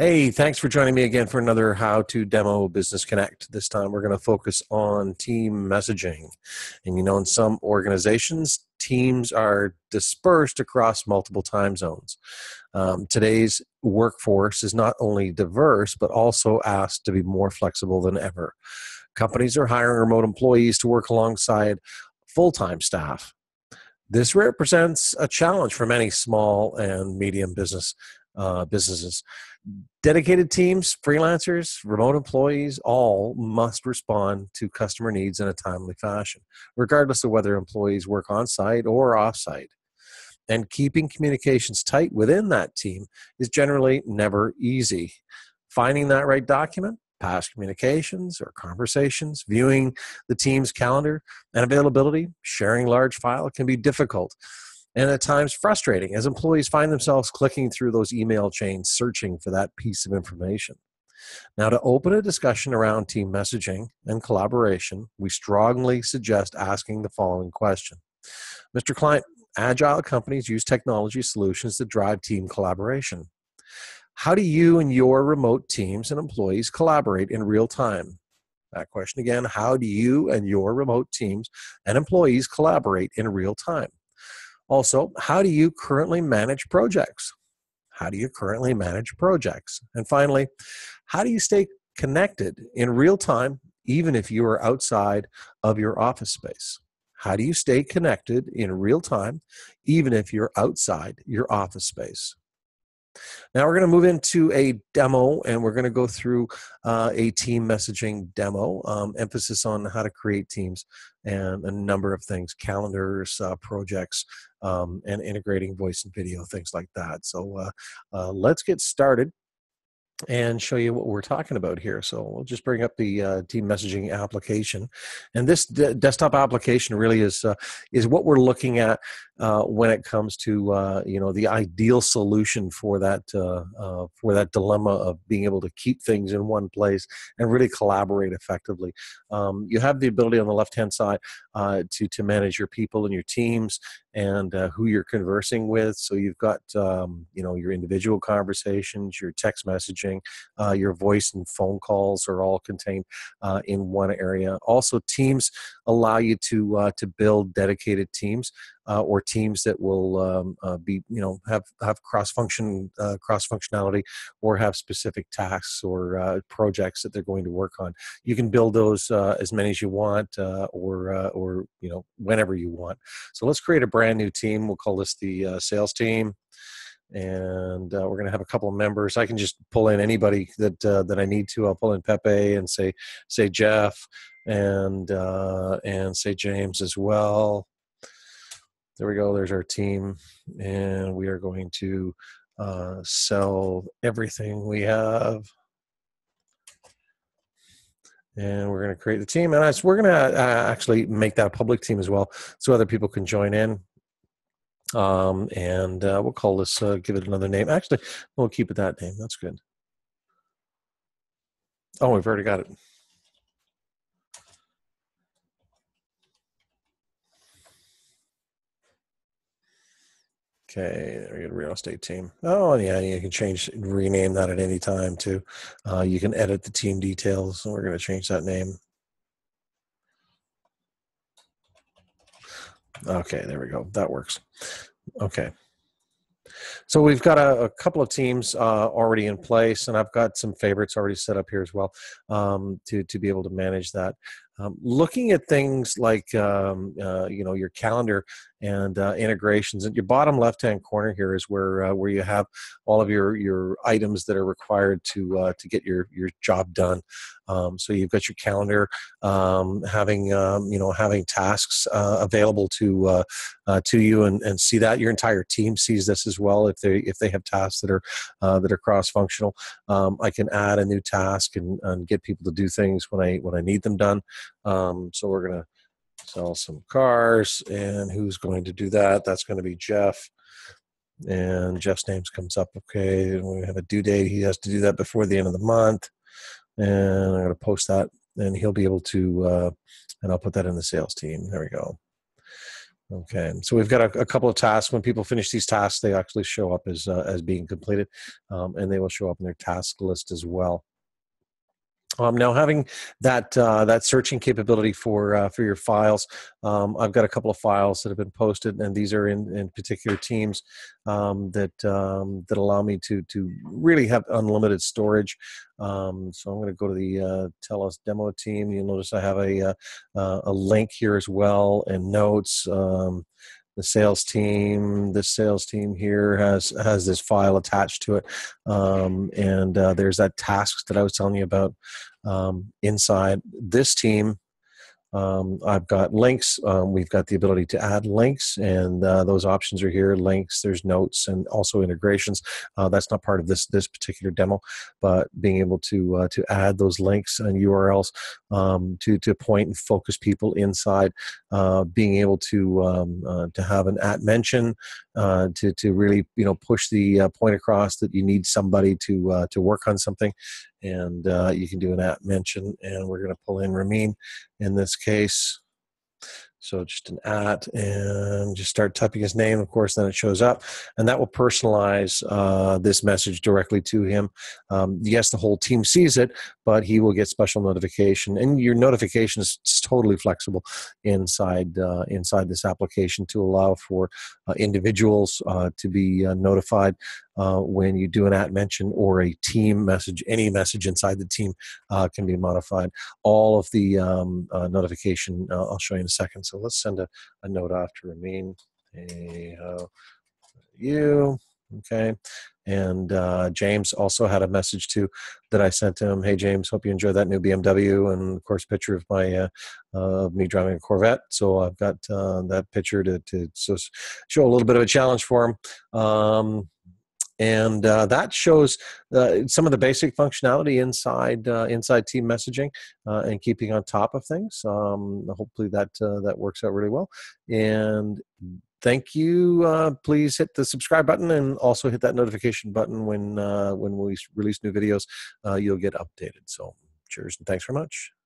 Hey, thanks for joining me again for another How to Demo Business Connect. This time we're going to focus on team messaging. And you know, in some organizations, teams are dispersed across multiple time zones. Um, today's workforce is not only diverse, but also asked to be more flexible than ever. Companies are hiring remote employees to work alongside full time staff. This represents a challenge for many small and medium business uh, businesses. Dedicated teams, freelancers, remote employees, all must respond to customer needs in a timely fashion, regardless of whether employees work on site or off site. And keeping communications tight within that team is generally never easy. Finding that right document, past communications or conversations, viewing the team's calendar and availability, sharing large file can be difficult and at times frustrating as employees find themselves clicking through those email chains searching for that piece of information. Now, to open a discussion around team messaging and collaboration, we strongly suggest asking the following question Mr. Client, agile companies use technology solutions to drive team collaboration. How do you and your remote teams and employees collaborate in real time? That question again How do you and your remote teams and employees collaborate in real time? Also, how do you currently manage projects? How do you currently manage projects? And finally, how do you stay connected in real time, even if you are outside of your office space? How do you stay connected in real time, even if you're outside your office space? Now we're going to move into a demo and we're going to go through uh, a team messaging demo, um, emphasis on how to create teams and a number of things, calendars, uh, projects, um, and integrating voice and video, things like that. So uh, uh let's get started and show you what we're talking about here. So we'll just bring up the uh, team messaging application, and this d- desktop application really is uh, is what we're looking at uh, when it comes to uh, you know the ideal solution for that uh, uh, for that dilemma of being able to keep things in one place and really collaborate effectively. Um, you have the ability on the left hand side to to manage your people and your teams and who you're conversing with. So you've got um, you know your individual conversations, your text messaging uh, your voice and phone calls are all contained uh, in one area. Also, teams allow you to uh, to build dedicated teams uh, or teams that will um, uh, be you know have have cross function uh, cross functionality or have specific tasks or projects that they're going to work on. You can build those as many as you want or or you know whenever you want. So let's create a brand new team. We'll call this the sales team and uh, we're going to have a couple of members. I can just pull in anybody that uh, that I need to. I'll pull in Pepe and say say Jeff and uh, and say James as well. There we go. There's our team, and we are going to uh, sell everything we have. And we're going to create the team, and we're going to uh, actually make that a public team as well, so other people can join in um, and uh, we'll call this, uh, give it another name. Actually, we'll keep it that name. That's good. Oh, we've already got it. Okay, there you go, real estate team. Oh, yeah, you can change, rename that at any time too. Uh, you can edit the team details. We're going to change that name. Okay, there we go. That works. Okay. So we've got a, a couple of teams uh, already in place, and I've got some favorites already set up here as well um, to to be able to manage that. Um, looking at things like um, uh, you know your calendar and uh, integrations, and your bottom left hand corner here is where uh, where you have all of your your items that are required to uh, to get your your job done. Um, so you've got your calendar, um, having um, you know having tasks uh, available to uh, to you, and, and see that your entire team sees this as well. If they if they have tasks that are that are cross functional, um, I can add a new task and, and get people to do things when I when I need them done. Um, so we're going to sell some cars. And who's going to do that? That's going to be Jeff. And Jeff's name comes up. Okay. And we have a due date. He has to do that before the end of the month. And I'm going to post that. And he'll be able to, uh, and I'll put that in the sales team. There we go. Okay, so we've got a, a, couple of tasks. When people finish these tasks, they actually show up as uh, as being completed, um, and they will show up in their task list as well. Um, now, having that uh, that searching capability for uh, for your files, um, I've got a couple of files that have been posted, and these are in, in particular teams um, that um, that allow me to to really have unlimited storage. Um, so I'm going to go to the uh, TELUS demo team. You'll notice I have a uh, uh, a link here as well and notes. The sales team this sales team here has has this file attached to it um, and uh, there's that tasks that i was telling you about um, inside this team um, I've got links. Um, we've got the ability to add links, and uh, those options are here. Links, there's notes, and also integrations. Uh, that's not part of this this particular demo, but being able to uh, to add those links and URLs um, to to point and focus people inside. Uh, being able to um, uh, to have an at mention uh, to to really you know push the point across that you need somebody to to work on something, and you can do an at mention and we're going to pull in Ramin in this case. So just an at and just start typing his name of course then it shows up. And that will personalize uh, this message directly to him. Um, yes the whole team sees it but he will get special notification. And your notification is totally flexible inside uh, inside this application to allow for uh, individuals uh, to be uh, notified uh, when you do an at mention or a team message, any message inside the team uh, can be modified. All of the um, uh, notification, uh, I'll show you in a second. So let's send a, a note off to Ramin. Hey, how you? Okay. And uh, James also had a message too that I sent him. Hey James, hope you enjoy that new BMW, and of course, picture of my uh, uh, of me driving a Corvette. So I've got uh, that picture to to so show a little bit of a challenge for him. Um, and uh, that shows uh, some of the basic functionality inside uh, inside team messaging uh, and keeping on top of things. Um, hopefully that uh, that works out really well. And thank you. Uh, please hit the subscribe button and also hit that notification button when when we release new videos. you'll get updated. So cheers and thanks very much.